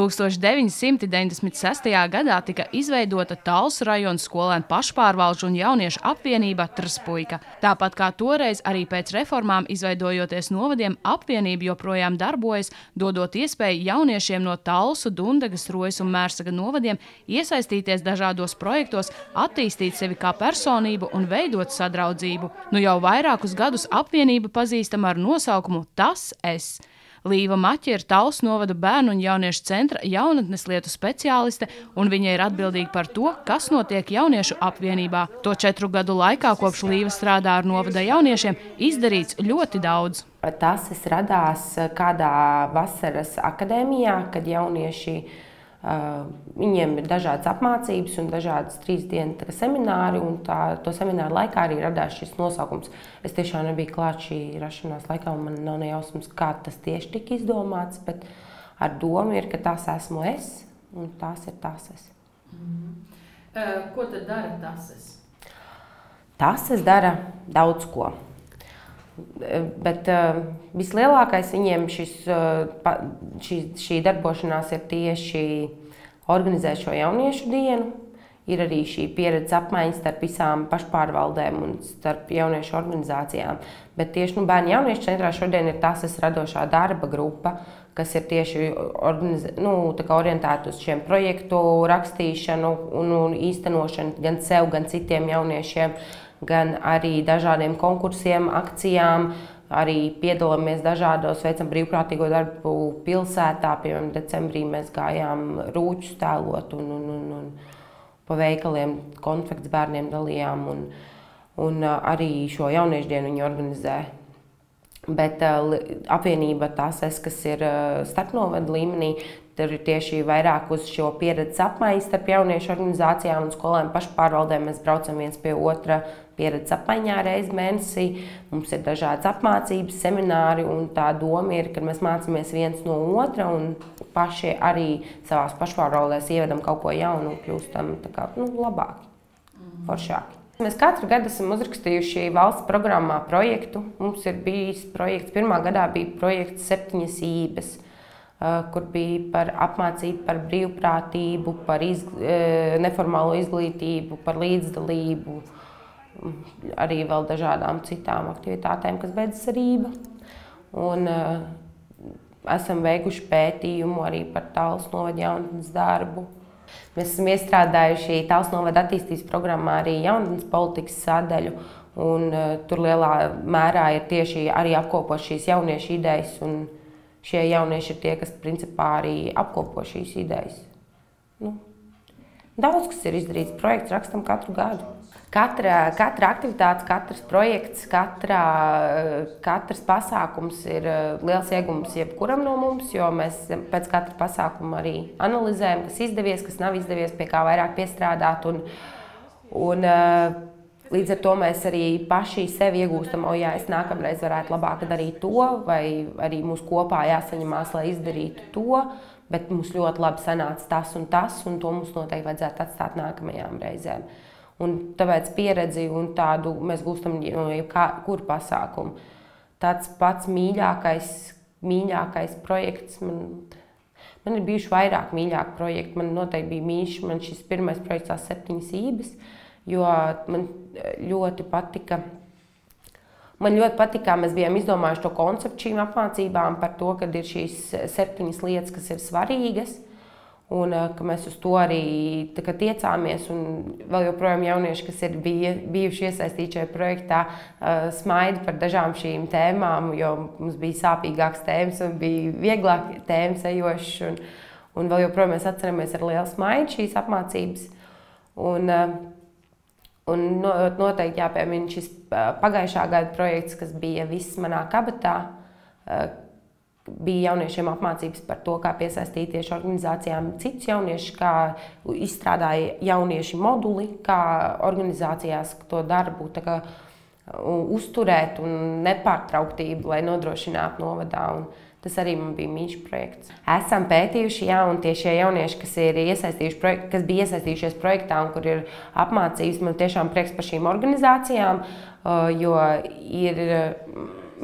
1996. gadā tika izveidota Talsu rajona skolēnu pašpārvalžu un jauniešu apvienība Traspuika. Tāpat kā toreiz, arī pēc reformām izveidojoties novadiem, apvienība joprojām darbojas, dodot iespēju jauniešiem no Talsu, Dundagas, Rojas un Mērsaga novadiem iesaistīties dažādos projektos, attīstīt sevi kā personību un veidot sadraudzību. Nu jau vairākus gadus apvienība pazīstama ar nosaukumu Tas es. Līva Maķa ir Tauls novada bērnu un jauniešu centra jaunatnes lietu speciāliste, un viņa ir atbildīga par to, kas notiek jauniešu apvienībā. To četru gadu laikā, kopš Līva strādā ar novada jauniešiem, izdarīts ļoti daudz. Tas radās kādā vasaras akadēmijā, kad jaunieši viņiem ir dažādas apmācības un dažādas trīs dienu semināri. Tā, to semināru laikā arī radās šis nosaukums. Es tiešām nebiju klāt šī rašanās laikā, un man nav nejausmas, kā tas tieši tika izdomāts. Bet ar domu ir, ka tas esmu es un tās ir tas es. Mm -hmm. ko tad dara tas es? Tas es dara daudz ko. Bet uh, vislielākais viņiem šis, uh, šī, šī darbošanās ir tieši organizēt šo jauniešu dienu. Ir arī šī pieredze apmaiņa starp visām pašpārvaldēm un starp jauniešu organizācijām. Bet tieši nu, bērnu jauniešu centrā šodien ir tas radošā darba grupa, kas ir tieši nu, orientēta uz šiem projektu rakstīšanu un, un īstenošanu gan sev, gan citiem jauniešiem gan arī dažādiem konkursiem, akcijām. Arī piedalāmies dažādos, veicam brīvprātīgo darbu pilsētā. Piemēram, decembrī mēs gājām rūķus tēlot un, un, un, un pa veikaliem konfekts bērniem dalījām. Un, un arī šo jauniešu dienu viņi organizē. Bet uh, apvienība tās, es, kas ir uh, starpnovada līmenī, Tur ir tieši vairāk uz šo pieredzes apmaiņu starp jauniešu organizācijām un skolēm pašpārvaldēm. Mēs braucam viens pie otra pieredzes apmaiņā reizes mēnesī. Mums ir dažādas apmācības, semināri, un tā doma ir, ka mēs mācāmies viens no otra un paši arī savā pašpārvaldēs ievedam kaut ko jaunu un kļūstam kā, nu, labāki, foršāki. Mēs katru gadu esam uzrakstījuši valsts programmā projektu. Mums ir bijis projekts, pirmā gadā bija projekts Septiņas īpas. Eh, kur bija par apmācību, par brīvprātību, par izgl eh, neformālo izglītību, par līdzdalību, mm, arī vēl dažādām citām aktivitātēm, kas beidzas ar ību. Un, uh, esam veikuši pētījumu arī par tālus novadu jaunatnes darbu. Mēs esam iestrādājuši tālus novadu attīstības programmā arī jaunatnes politikas sadaļu. Un, uh, tur lielā mērā ir tieši arī apkopot šīs jauniešu idejas un šie jaunieši ir tie, kas principā arī apkopo šīs idejas. Nu, daudz kas ir izdarīts. Projekts rakstam katru gadu. Katra, katra aktivitāte, katrs projekts, katra, katrs pasākums ir eh, liels iegūms jebkuram no mums, jo mēs pēc katra pasākuma arī analizējam, kas izdevies, kas nav izdevies, pie kā vairāk piestrādāt. Un, un, uh, Līdz ar to mēs arī paši sevi iegūstam, o, jā, es nākamreiz varētu labāk darīt to, vai arī mums kopā jāsaņemās, lai izdarītu to. Bet mums ļoti labi sanāca tas un tas, un to mums noteikti vajadzētu atstāt nākamajām reizēm. Un tāpēc pieredzi un tādu mēs gūstam no jebkura pasākuma. Tāds pats mīļākais, mīļākais projekts man, man ir bijuši vairāk mīļāku projektu. Man noteikti bija mīļš, man šis pirmais projekts, tās septiņas ības jo man ļoti patika. Man ļoti patīk, kā mēs bijām izdomājuši to konceptu šīm apmācībām par to, ka ir šīs septiņas lietas, kas ir svarīgas. Un eh, ka mēs uz to arī tiecāmies. Vēl joprojām jaunieši, kas ir bija, bijuši iesaistīti šajā projektā, uh, smaida par dažām šīm tēmām, jo mums bija sāpīgākas tēmas un bija vieglāk tēmas ejošas. Un, un vēl joprojām mēs atceramies ar lielu smaidu šīs apmācības. Un, uh, Un noteikti jāpiemina šis pagājušā gada projekts, kas bija viss manā kabatā. Bija jauniešiem apmācības par to, kā piesaistīt tieši organizācijām citus jauniešus, kā izstrādāja jaunieši moduli, kā organizācijās to darbu kā, uzturēt un nepārtrauktību, lai nodrošinātu novadā. Un, Tas arī bija mīļš projekts. Esam pētījuši, jā, un tieši šie jaunieši, kas, iesaistījuši projekt, kas bija iesaistījušies projektā un kur ir apmācības, man tiešām prieks par šīm organizācijām, jo ir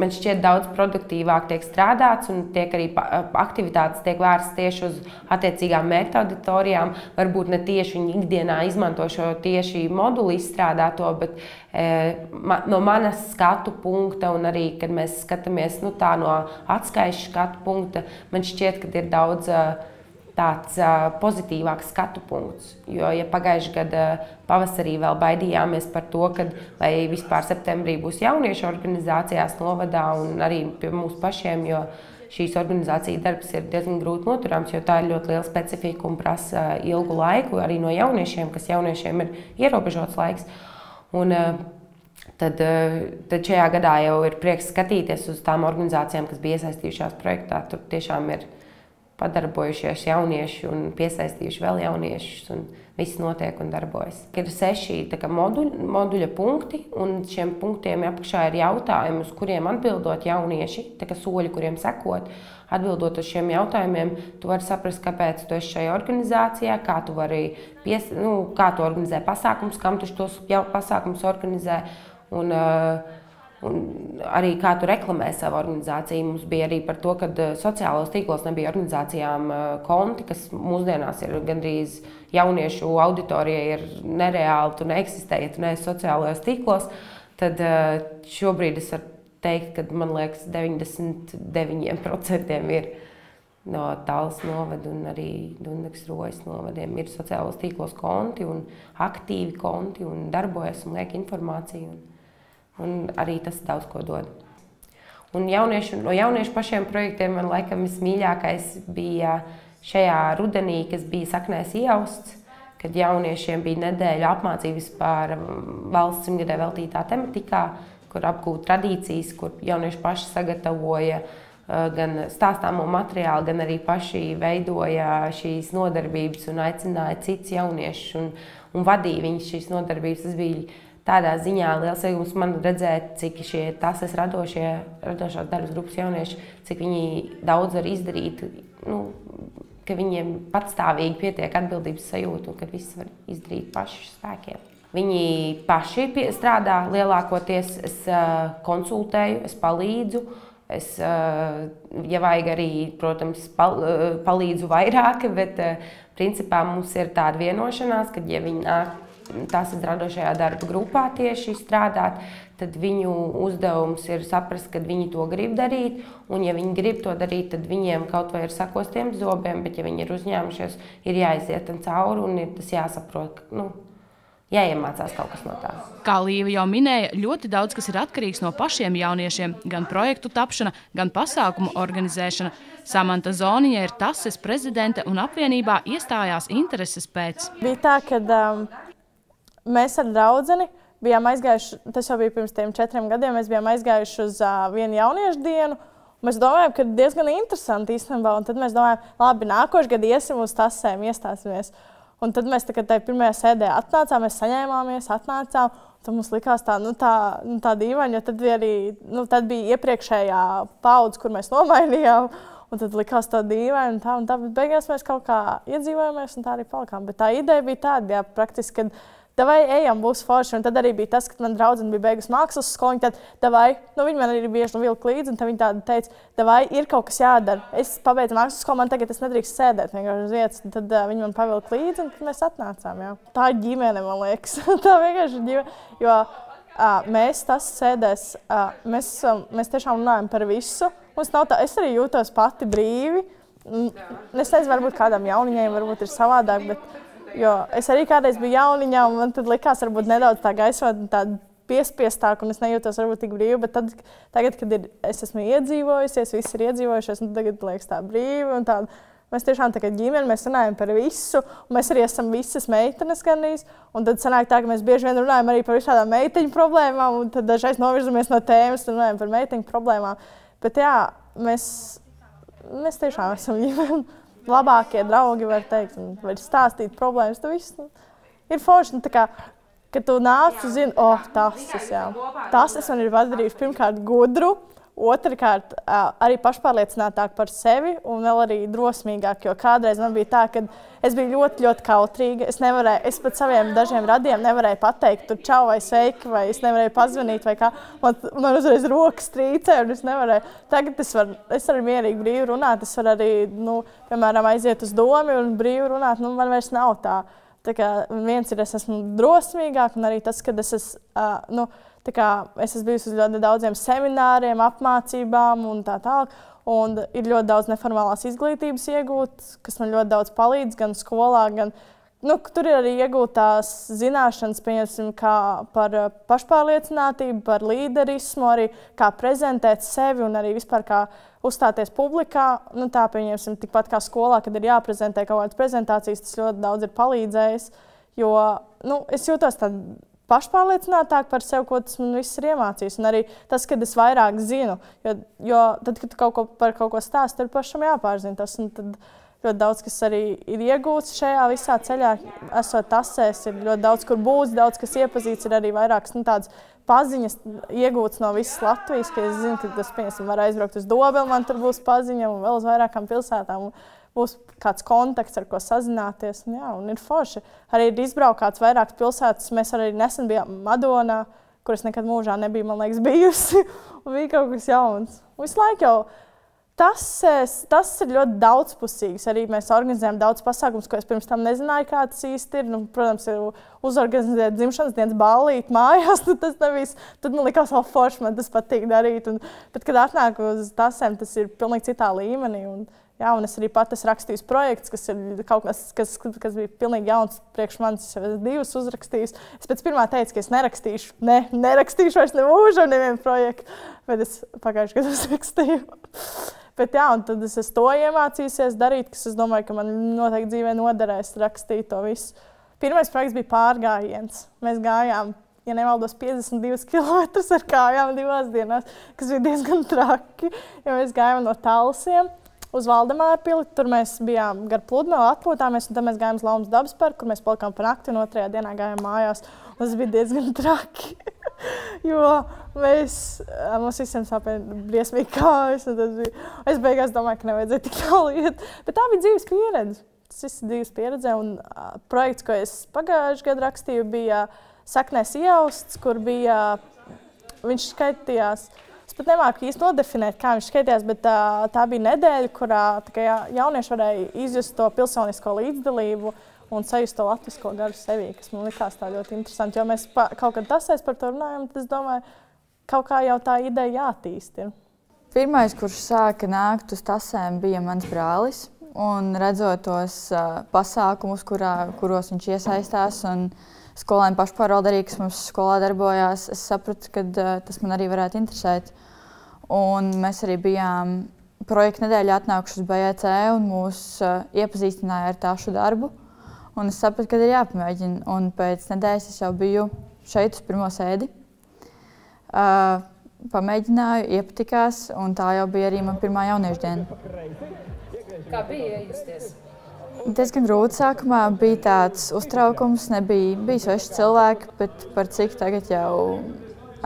man šķiet, daudz produktīvāk tiek strādāts un tiek arī aktivitātes tiek vērstas tieši uz attiecīgām mērķa auditorijām. Varbūt ne tieši viņi ikdienā izmanto šo tieši moduli izstrādāto, bet e, ma, no manas skatu punkta un arī, kad mēs skatāmies nu, no atskaišu skatu punkta, man šķiet, ka ir daudz. Uh, tāds uh, pozitīvāks skatu punkts. Jo, ja pagājušajā gadā pavasarī vēl baidījāmies par to, ka vai vispār septembrī būs jauniešu organizācijās novadā un arī pie mums pašiem, jo šīs organizācijas darbs ir diezgan grūti noturams, jo tā ir ļoti liela specifika un prasa ilgu laiku arī no jauniešiem, kas jauniešiem ir ierobežots laiks. Un, uh, Tad, tad šajā gadā jau ir prieks skatīties uz tām organizācijām, kas bija iesaistījušās projektā. Tur tiešām ir padarbojušies jaunieši un piesaistījuši vēl jauniešus. Viss notiek un darbojas. Ir seši moduļi, moduļa punkti, un šiem punktiem apakšā ir jautājumi, uz kuriem atbildot jaunieši, soļi, kuriem sekot. Atbildot uz šiem jautājumiem, tu vari saprast, kāpēc tu esi šajā organizācijā, kā tu pies, nu, kā tu organizē pasākumus, kam tu tos pasākumus organizē. Un, uh, Un arī kā tu reklamē savu organizāciju. Mums bija arī par to, ka eh, sociālajos tīklos nebija organizācijām eh, konti, kas mūsdienās ir gandrīz jauniešu auditorijai ir nereāli, tu neeksistē, ja tu neesi sociālajos tīklos. Tad eh, šobrīd es varu teikt, ka man liekas, 99% ir no tālas novada un arī Dunkas rojas novadiem ir sociālajos tīklos konti un aktīvi konti un darbojas un liek informāciju. Un Un arī tas daudz ko dod. Un jauniešu, no jauniešu pašiem projektiem man laikam vismīļākais bija šajā rudenī, kas bija saknēs iausts, kad jauniešiem bija nedēļa apmācības par um, valsts simtgadē veltītā tematikā, kur apgūt tradīcijas, kur jaunieši paši sagatavoja uh, gan stāstāmo materiālu, gan arī paši veidoja šīs nodarbības un aicināja cits jauniešus un, un vadīja viņus šīs nodarbības. Tas bija tādā ziņā liels iegūms man redzēt, cik šie tases radošie, radošās darbas grupas jaunieši, cik viņi daudz var izdarīt, nu, ka viņiem patstāvīgi pietiek atbildības sajūta un ka viss var izdarīt paši spēkiem. Viņi paši strādā lielākoties, es konsultēju, es palīdzu. Es, ja vajag arī, protams, pal, palīdzu vairāk, bet principā mums ir tāda vienošanās, ka, ja viņi nāk tās ir radošajā darba grupā tieši strādāt, tad viņu uzdevums ir saprast, ka viņi to grib darīt. Un, ja viņi grib to darīt, tad viņiem kaut vai ir sakostiem zobiem, bet, ja viņi ir uzņēmušies, ir jāiziet cauri un ir tas jāsaprot. Nu, jāiemācās kaut kas no tā. Kā Līva jau minēja, ļoti daudz kas ir atkarīgs no pašiem jauniešiem. Gan projektu tapšana, gan pasākumu organizēšana. Samanta Zoniņa ir tases prezidente un apvienībā iestājās intereses pēc. Bija tā, ka um, mēs ar draugu bijām aizgājuši, tas jau bija pirms tiem četriem gadiem, mēs bijām aizgājuši uz uh, vienu jauniešu dienu. Mēs domājam, ka diezgan interesanti īstenībā. Un tad mēs domājam, labi, nākošais gads iesim uz tasēm, iestāsimies. Un tad mēs tajā pirmajā sēdē atnācām, mēs saņēmāmies, atnācām. Tad mums likās tā, nu, tā, nu, tā dīvaini, jo tad arī, nu, tad bija iepriekšējā paudze, kur mēs nomainījām. Un tad likās tā dīvaini, un tā, un tā, bet beigās mēs kaut kā iedzīvojāmies, un tā arī palikām. Bet tā ideja bija tāda, jā, praktiski, kad Davai, ejam, būs forši. Un tad arī bija tas, ka man draudzene bija beigusi mākslas skolu. Tad, davai, nu, viņi man arī bieži nu, vilka līdzi, un viņi tādi teica, davai, ir kaut kas jādara. Es pabeidzu mākslas skolu, man tagad es nedrīkst sēdēt vienkārši uz vietas. Tad uh, viņi man pavilka līdzi, un mēs atnācām. Jā. Tā ir ģimene, man liekas. tā vienkārši ir ģimene. Jo uh, mēs tas sēdēs, uh, mēs, um, mēs tiešām runājam par visu. Tā, es arī jūtos pati brīvi. Es nezinu, varbūt kādam jauniņiem varbūt ir savādāk. Bet, Jo es arī kādreiz biju jauniņā, un man tad likās, varbūt nedaudz tā gaisotne, tāda piespiestāk, un es nejūtos varbūt tik brīvi. Bet tad, tagad, kad ir, es esmu iedzīvojusies, visi ir iedzīvojušies, un tagad liekas tā brīvi. Mēs tiešām tā kā ģimene, mēs runājam par visu, un mēs arī esam visas meitenes ganīs. Un tad sanāk tā, ka mēs bieži vien runājam arī par visādām meiteņu problēmām, un tad dažreiz novirzamies no tēmas un runājam par meiteņu problēmām. Bet jā, mēs, mēs tiešām esam ģimene labākie draugi, var teikt, un var stāstīt problēmas. Tas viss nu, ir forši. Nu, kā, Kad tu nāc, tu zini, oh, tas, tas, jā. tas man ir padarījis pirmkārt gudru, Otrakārt, arī pašpārliecinātāk par sevi un vēl arī drosmīgāk. Jo kādreiz man bija tā, ka es biju ļoti, ļoti kautrīga. Es, nevarēju, es pat saviem dažiem radiem nevarēju pateikt, tur čau vai sveiki, vai es nevarēju pazvanīt, vai kā. Man, man uzreiz rokas trīcē, un es nevarēju. Tagad es varu, es varu mierīgi brīvi runāt. Es varu arī, nu, piemēram, aiziet uz domu un brīvi runāt. Nu, man vairs nav tā. tā kā viens ir, es esmu drosmīgāk, un arī tas, ka es esmu. Uh, nu, Es esmu bijusi uz ļoti daudziem semināriem, apmācībām un tā tālāk. Un ir ļoti daudz neformālās izglītības iegūtas, kas man ļoti daudz palīdz gan skolā, gan nu, tur ir arī iegūtās zināšanas kā par eh, pašpārliecinātību, par līderismu, arī kā prezentēt sevi un arī vispār kā uzstāties publikā. Nu, tā pieņemsim, tikpat kā skolā, kad ir jāprezentē kaut kādas prezentācijas, tas ļoti daudz ir palīdzējis. Jo nu, es jūtos tādā pašpārliecinātāk par sevi, ko tas man viss ir iemācījis. Un arī tas, ka es vairāk zinu. Jo, jo tad, kad kaut ko par kaut ko stāsti, tad pašam jāpārzina tas. Ļoti daudz kas arī ir iegūts šajā visā ceļā. Esot tasēs, ir ļoti daudz, kur būs, daudz kas iepazīts, ir arī vairākas nu, tādas paziņas iegūtas no visas Latvijas. Es zinu, ka tas, piemēram, var aizbraukt uz Dobeli, man tur būs paziņa un vēl uz vairākām pilsētām. Un, būs kāds kontakts, ar ko sazināties. Un, jā, un ir forši. Arī ir izbraukts vairākas pilsētas. Mēs arī nesen bijām Madonā, kuras nekad mūžā nebija liekas, bijusi. bija kaut kas jauns. Visu laiku jau tas, tas ir ļoti daudzpusīgs. Arī mēs organizējam daudz pasākumus, ko es pirms tam nezināju, kā tas īsti ir. Nu, protams, ir uzorganizēt dzimšanas dienas ballīti mājās. Nu, tas nebija. Tad man liekas, ka forši man tas patīk darīt. Un, bet, kad atnāk uz tasēm, tas ir pilnīgi citā līmenī. Un, Jā, un es arī pati esmu rakstījis projekts, kas ir kaut kas, kas, kas bija pilnīgi jauns priekš manis. Es jau divus uzrakstījis. Es pēc pirmā teicu, ka es nerakstīšu, ne, nerakstīšu vairs nemūžu nevienu projektu, bet es pagājušajā gadā uzrakstīju. bet jā, un tad es esmu to iemācījusies darīt, kas es domāju, ka man noteikti dzīvē noderēs rakstīt to visu. Pirmais projekts bija pārgājiens. Mēs gājām ja nemaldos, 52 km ar kājām divās dienās, kas bija diezgan traki. Ja mēs gājām no Talsiem uz Valdemāra pili. Tur mēs bijām gar pludmali, atpūtāmies, un tad mēs gājām uz Laumas dabas parku, kur mēs palikām par nakti, un otrajā dienā gājām mājās. Tas bija diezgan traki. jo mēs, mums visiem sāpēja briesmīgi kājas. Es beigās domāju, ka nevajadzēja tik tālu iet. Bet tā bija dzīves pieredze. Tas viss ir dzīves pieredze. Un uh, projekts, ko es pagājušajā gadā rakstīju, bija Saknēs iausts, kur bija, viņš skaitījās pat nemāku īsti nodefinēt, kā viņš skaitījās, bet tā, tā bija nedēļa, kurā jā, jaunieši varēja izjust to pilsonisko līdzdalību un sajust to latvisko garu sevī, kas man likās tā ļoti interesanti. Jo mēs pa, kaut kad tasēs par to runājam, tad es domāju, kaut kā jau tā ideja jātīst. Ir. Pirmais, kurš sāka nākt uz tasēm, bija mans brālis. Un redzot tos uh, pasākumus, kurā, kuros viņš iesaistās, un skolēnu pašpārvalde arī, kas mums skolā darbojās, es sapratu, ka uh, tas man arī varētu interesēt. Uh, Un mēs arī bijām projekta nedēļā atnākuši uz BEC un mūs uh, iepazīstināja ar tāšu darbu. Un es sapratu, ka ir jāpamēģina. Un pēc nedēļas es jau biju šeit uz pirmo sēdi. Uh, pamēģināju, iepatikās, un tā jau bija arī mana pirmā jauniešu diena. Kā bija iejusties? Diezgan grūti sākumā bija tāds uztraukums, nebija bija sveši cilvēki, bet par cik tagad jau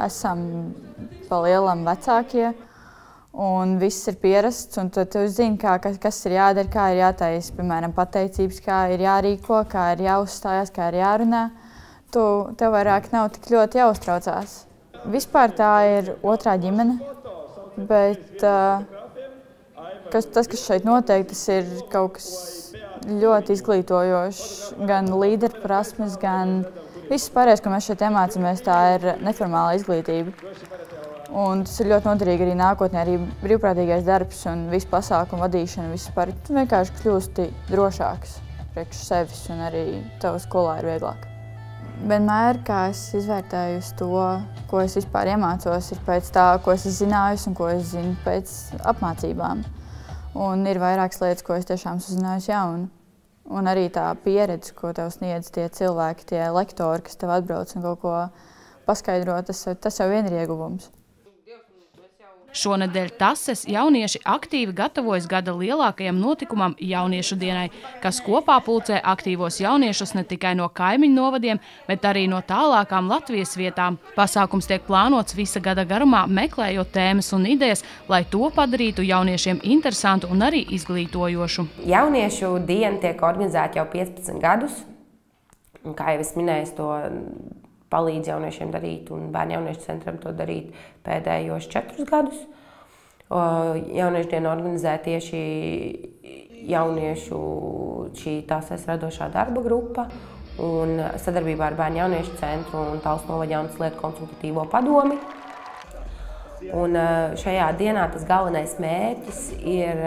esam pa lielam vecākie. Un viss ir pierasts, un tu, tu zini, kā, kas ir jādara, kā ir jātaisa, piemēram, pateicības, kā ir jārīko, kā ir jāuzstājas, kā ir jārunā. Tu, tev vairāk nav tik ļoti jāuztraucās. Vispār tā ir otrā ģimene, bet uh, kas, tas, kas šeit notiek, tas ir kaut kas ļoti izglītojošs. Gan līderu prasmes, gan viss pārējais, ko mēs šeit iemācāmies, tā ir neformāla izglītība. Un tas ir ļoti noderīgi arī nākotnē, arī brīvprātīgais darbs un visu pasākumu vadīšana. Vispār tu vienkārši kļūsti drošāks priekš sevis un arī tavā skolā ir vieglāk. Vienmēr, kā es izvērtēju to, ko es vispār iemācos, ir pēc tā, ko es zināju un ko es zinu pēc apmācībām. Un ir vairākas lietas, ko es tiešām uzzināju jaunu. Un arī tā pieredze, ko tev sniedz tie cilvēki, tie lektori, kas tev atbrauc un kaut ko paskaidro, tas, tas jau vien ir ieguvums. Šonadēļ tases jaunieši aktīvi gatavojas gada lielākajam notikumam jauniešu dienai, kas kopā pulcē aktīvos jauniešus ne tikai no kaimiņu novadiem, bet arī no tālākām Latvijas vietām. Pasākums tiek plānots visa gada garumā, meklējot tēmas un idejas, lai to padarītu jauniešiem interesantu un arī izglītojošu. Jauniešu diena tiek organizēta jau 15 gadus. Un, kā jau es minēju, to palīdz jauniešiem darīt, un bērnu jauniešu centram to darīt pēdējos četrus gadus. Jauniešu dienu organizē tieši jauniešu šī tās radošā darba grupa. Un sadarbībā ar Bērnu jauniešu centru un Tāls novada jaunas lietu konsultatīvo padomi. Un šajā dienā tas galvenais mērķis ir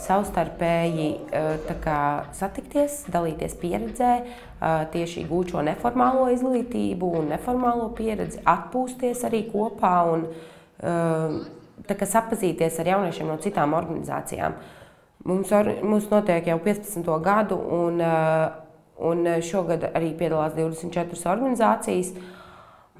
savstarpēji eh, kā, satikties, dalīties pieredzē, eh, tieši gūt šo neformālo izglītību un neformālo pieredzi, atpūsties arī kopā un eh, kā, sapazīties ar jauniešiem no citām organizācijām. Mums, or, mums notiek jau 15. gadu, un, un šogad arī piedalās 24 organizācijas.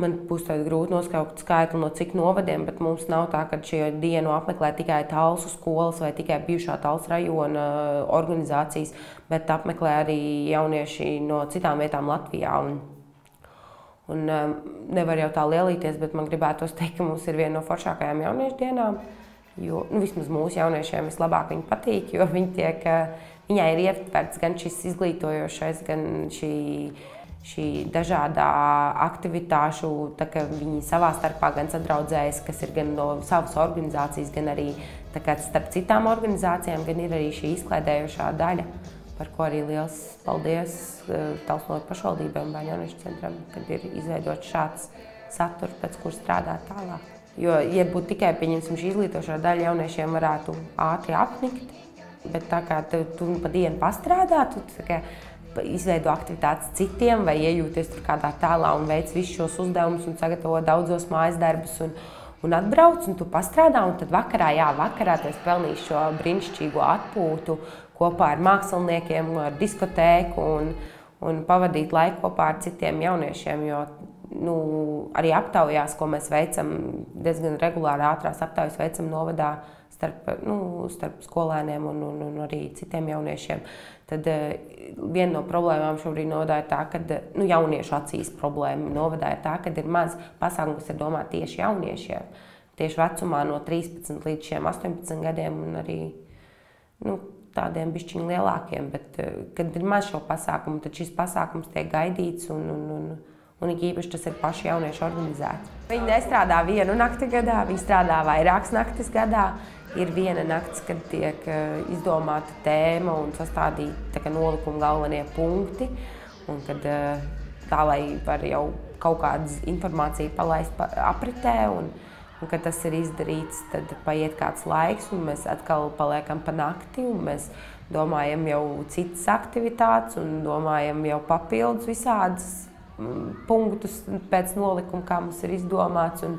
Man būs grūti noskaidrot skaitli no cik novadiem, bet mums nav tā, ka šo dienu apmeklē tikai Talsu skolas vai tikai bijušā Talsu rajona uh, organizācijas, bet apmeklē arī jaunieši no citām vietām Latvijā. Un, un um, nevar jau tā lielīties, bet man gribētos teikt, ka mums ir viena no foršākajām jauniešu dienām. Jo, nu, vismaz mūsu jauniešiem vislabāk viņi patīk, jo viņi tiek, uh, viņai ir ietverts gan šis izglītojošais, gan šī šī dažādā aktivitāšu, tā kā viņi savā starpā gan sadraudzējas, kas ir gan no savas organizācijas, gan arī kā, starp citām organizācijām, gan ir arī šī izklaidējošā daļa, par ko arī liels paldies eh, Talsnoju pašvaldībai un Bērņoniešu centram, kad ir izveidots šāds saturs, pēc kur strādāt tālāk. Jo, ja būtu tikai pieņemsim šī izglītošā daļa, jauniešiem varētu ātri apnikt, bet tā kā tu, tu pa dienu pastrādā, tu tā kā izveido aktivitātes citiem, vai iejūties tur kādā tēlā un veic visus šos uzdevumus un sagatavo daudzos mājas darbus. Un, un atbrauc, un tu pastrādā, un tad vakarā, jā, vakarā tu pelnīsi šo brīnišķīgo atpūtu kopā ar māksliniekiem, ar diskotēku un, un pavadīt laiku kopā ar citiem jauniešiem. Jo nu, arī aptaujās, ko mēs veicam, diezgan regulāri ātrās aptaujas veicam novadā starp, nu, starp skolēniem un, un, un arī citiem jauniešiem. Tad uh, viena no problēmām šobrīd novadā ir tā, ka nu, jauniešu acīs problēma novadā ir tā, ka ir maz pasākumu, kas ir domāti tieši jauniešiem. Tieši vecumā no 13 līdz 18 gadiem un arī nu, tādiem bišķiņu lielākiem. Bet, uh, kad ir maz šo pasākumu, tad šis pasākums tiek gaidīts un, un, un, un it īpaši tas ir paši jaunieši organizēts. Viņi nestrādā vienu nakti gadā, viņi strādā vairākas naktis gadā ir viena naktis, kad tiek eh, izdomāta tēma un sastādīta nolikuma galvenie punkti. Un kad, eh, tā lai var jau kaut kādas informāciju palaist apritē. Un, un, kad tas ir izdarīts, tad paiet kāds laiks, un mēs atkal paliekam pa nakti. Mēs domājam jau citas aktivitātes, un domājam jau papildus visādas mm, punktus pēc nolikuma, kā mums ir izdomāts. Un,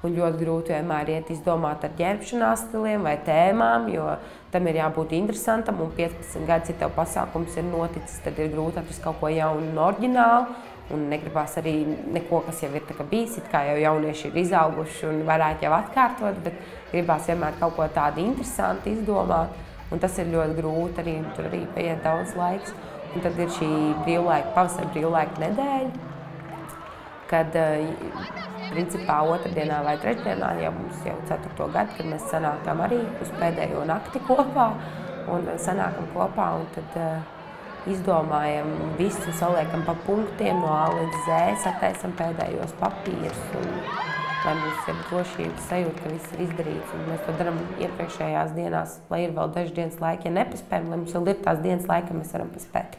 Un ļoti grūti vienmēr iet izdomāt ar ģērbšanās stiliem vai tēmām, jo tam ir jābūt interesantam. Un 15 gadus, ja tev pasākums ir noticis, tad ir grūti atrast kaut ko jaunu un oriģinālu. Un negribās arī neko, kas jau ir bijis, kā jau jaunieši ir izauguši un varētu jau atkārtot, bet gribās vienmēr kaut ko tādu interesantu izdomāt. Un tas ir ļoti grūti, arī tur arī paiet daudz laiks. Un tad ir šī brīvlaika, pavasara brīvlaika nedēļa, kad principā otrdienā vai trešdienā, jau mums jau ceturto gadu, kad mēs sanākam arī uz pēdējo nakti kopā un sanākam kopā un tad uh, izdomājam visu, saliekam pa punktiem no A līdz Z, sataisam pēdējos papīrus un lai mums ir drošības sajūta, ka viss ir izdarīts. Un mēs to darām iepriekšējās dienās, lai ir vēl dažas dienas laika, ja nepaspējam, lai mums vēl ir tās dienas laika, mēs varam paspēt.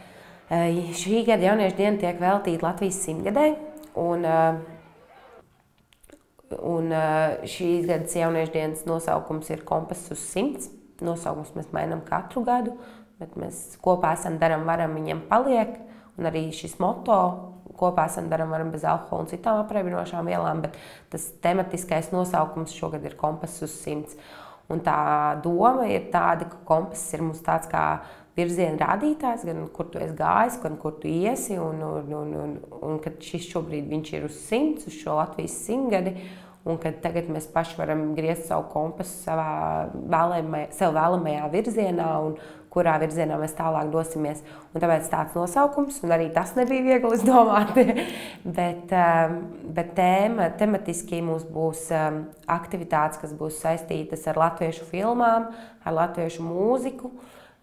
Uh, šī gada jauniešu diena tiek veltīta Latvijas simtgadēji. Un, uh, Un šīs gadas jauniešu dienas nosaukums ir Kompass uz simts. Nosaukums mēs mainām katru gadu, bet mēs kopā esam darām, varam viņam paliek. Un arī šis moto kopā esam darām, varam bez alkohola un citām apreibinošām vielām, bet tas tematiskais nosaukums šogad ir Kompass uz simts. Un tā doma ir tāda, ka kompass ir mums tāds kā virziena rādītājs, gan kur tu esi gājis, gan kur tu iesi. Un, un, un, un, un kad šis šobrīd ir uz simts, uz šo Latvijas simtgadi, un ka tagad mēs paši varam griezt savu kompasu savā vēlamajā, sev vēlamajā virzienā un kurā virzienā mēs tālāk dosimies. Un tāpēc tāds nosaukums, un arī tas nebija viegli izdomāt. bet, um, bet tēma, tematiski mums būs um, aktivitātes, kas būs saistītas ar latviešu filmām, ar latviešu mūziku.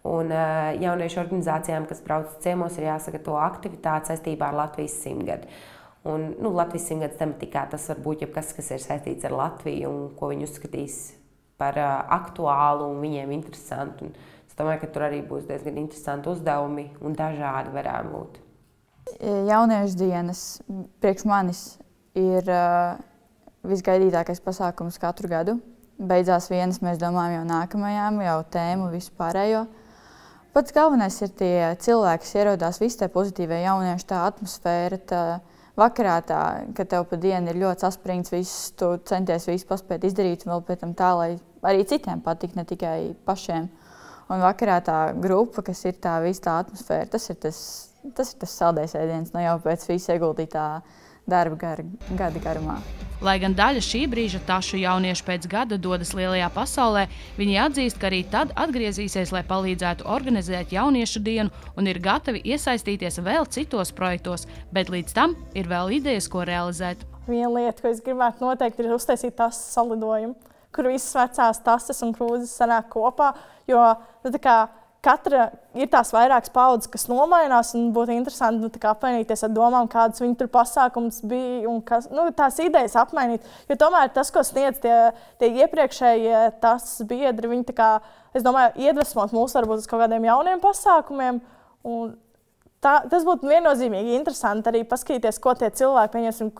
Un uh, jauniešu organizācijām, kas brauc ciemos, ir jāsagatavo aktivitāte saistībā ar Latvijas simtgadi. Un, nu, Latvijas simtgadus tematikā tas var būt jebkas, kas ir saistīts ar Latviju un ko viņi uzskatīs par uh, aktuālu un viņiem interesantu. Un es domāju, ka tur arī būs diezgan interesanti uzdevumi un dažādi varētu būt. Jauniešu dienas priekš manis ir uh, visgaidītākais pasākums katru gadu. Beidzās vienas, mēs domājam jau nākamajām, jau tēmu, vispārējo. Pats galvenais ir tie cilvēki, kas ierodās, visi tie pozitīvie jaunieši, tā atmosfēra, tā, vakarā, tā, kad tev pa dienu ir ļoti saspringts, viss, tu centies visu paspēt izdarīt, un vēl pēc tam tā, lai arī citiem patīk, ne tikai pašiem. Un vakarā tā grupa, kas ir tā visa tā atmosfēra, tas ir tas, tas, ir tas saldējs ēdiens, no nu jau pēc visa ieguldītā darba gar, gada garumā. Lai gan daļa šī brīža tašu jaunieši pēc gada dodas lielajā pasaulē, viņi atzīst, ka arī tad atgriezīsies, lai palīdzētu organizēt jauniešu dienu un ir gatavi iesaistīties vēl citos projektos, bet līdz tam ir vēl idejas, ko realizēt. Viena lieta, ko es gribētu noteikti, ir uztaisīt tas salidojumu, kur visas vecās tases un krūzes sanāk kopā, jo nu, tā kā katra ir tās vairākas paudzes, kas nomainās, un būtu interesanti nu, apmainīties ar domām, kādas viņu tur pasākums bija un kas, nu, tās idejas apmainīt. Jo tomēr tas, ko sniedz tie, tie iepriekšējie tas biedri, viņi, kā, es domāju, iedvesmot mūs varbūt uz kaut kādiem jauniem pasākumiem. Un, Tā, tas būtu viennozīmīgi interesanti arī paskatīties, ko tie cilvēki pieņemsim.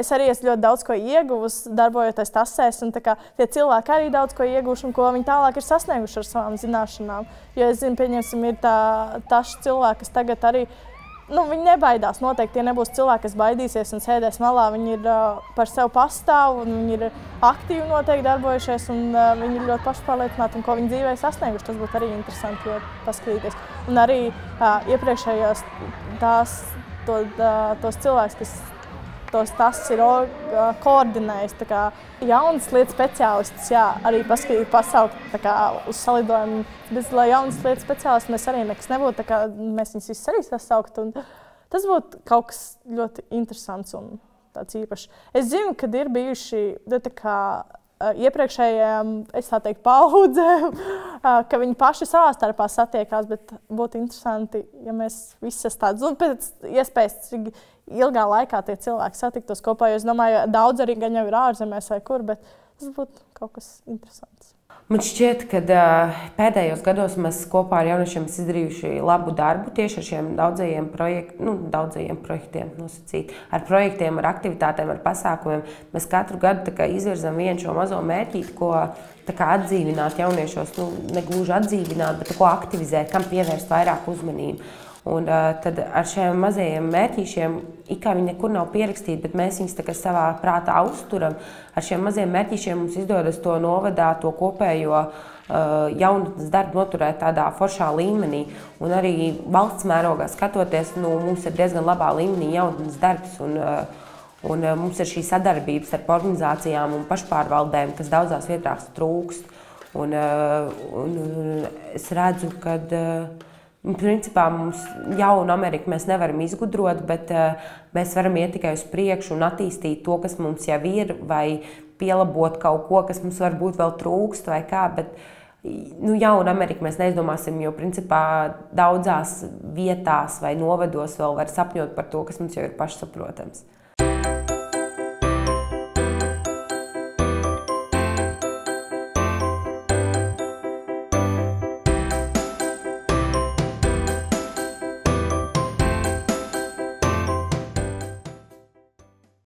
Es arī esmu ļoti daudz ko ieguvusi, darbojoties tasēs, un kā, tie cilvēki arī daudz ko ieguvuši un ko viņi tālāk ir sasnieguši ar savām zināšanām. Jo es zinu, pieņemsim, ir tā, taši cilvēki, kas tagad arī nu, viņi nebaidās. Noteikti tie nebūs cilvēki, kas baidīsies un sēdēs malā. Viņi ir uh, par sevi pastāv, viņi ir aktīvi noteikti darbojušies, un uh, viņi ir ļoti pašpārliecināti, un ko viņi dzīvē sasnieguši. Tas būtu arī interesanti paskatīties. Un arī uh, iepriekšējos tās, to, uh, tos cilvēkus, kas tos tas ir koordinējis. Jaunas lietas speciālistus, jā, arī paskatīt, pasaukt kā, uz salidojumu. Bez jaunas lietas speciālistus mēs arī nekas nebūtu. Kā, mēs viņus visus arī sasaukt. Tas būtu kaut kas ļoti interesants un tāds īpašs. Es zinu, ka ir bijuši kā, iepriekšējiem, es tā teiktu, paudzēm, ka viņi paši savā starpā satiekās. Bet būtu interesanti, ja mēs visi esam tādi, un pēc iespējas, ilgā laikā tie cilvēki satiktos kopā. Es domāju, daudz arī gan jau ir ārzemēs vai kur, bet tas būtu kaut kas interesants. Man šķiet, ka pēdējos gados mēs kopā ar jauniešiem esam izdarījuši labu darbu tieši ar šiem daudzajiem, projekt, nu, daudzajiem projektiem, nosacīt. ar projektiem, ar aktivitātēm, ar pasākumiem. Mēs katru gadu izvirzām vienu šo mazo mērķīti, ko atdzīvināt jauniešos, nu, ne gluži atdzīvināt, bet ko aktivizēt, kam pievērst vairāk uzmanību. Un, uh, tad ar šiem mazajiem mērķīšiem, it kā viņi nekur nav pierakstīti, bet mēs viņus savā prātā uzturam. Ar šiem mazajiem mērķīšiem mums izdodas to novadā, to kopējo uh, jaunatnes darbu noturēt tādā foršā līmenī. Un arī valsts mērogā skatoties, nu, mums ir diezgan labā līmenī jaunatnes darbs. Un, uh, un mums ir šī sadarbība starp organizācijām un pašpārvaldēm, kas daudzās vietās trūkst. Un, un, un es redzu, ka uh, Principā mums jaunu Ameriku mēs nevaram izgudrot, bet uh, mēs varam iet tikai uz priekšu un attīstīt to, kas mums jau ir, vai pielabot kaut ko, kas mums varbūt vēl trūkst, vai kā. Bet, nu, jaunu Ameriku mēs neizdomāsim, jo principā daudzās vietās vai novados vēl var sapņot par to, kas mums jau ir pašsaprotams.